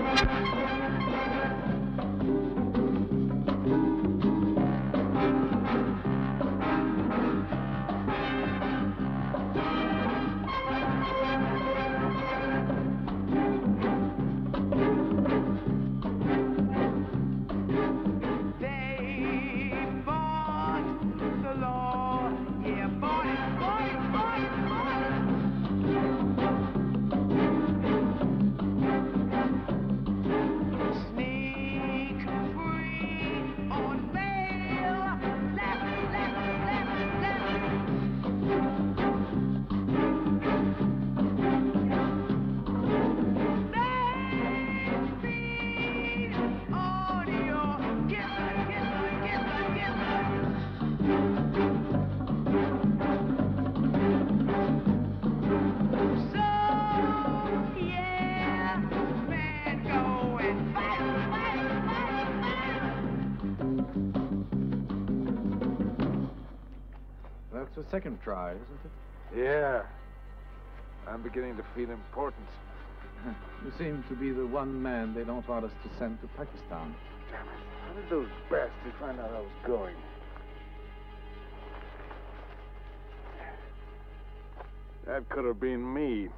thank you It's a second try, isn't it? Yeah. I'm beginning to feel important. you seem to be the one man they don't want us to send to Pakistan. Damn it. How did those bastards find out I was going? That could have been me.